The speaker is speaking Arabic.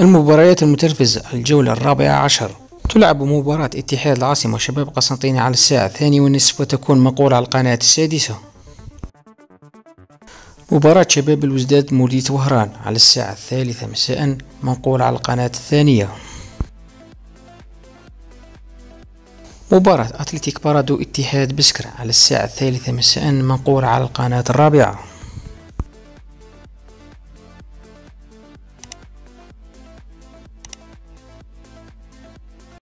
المباريات المترفزة الجولة الرابعة عشر. تلعب مباراة اتحاد العاصمة وشباب قسنطينة على الساعة الثانية والنصف وتكون مقولة على القناة السادسة. مباراة شباب الوزداد مولية وهران على الساعة الثالثة مساء منقولة على القناة الثانية. مباراة أتلتيك بارادو اتحاد بسكرة على الساعة الثالثة مساء منقولة على القناة الرابعة.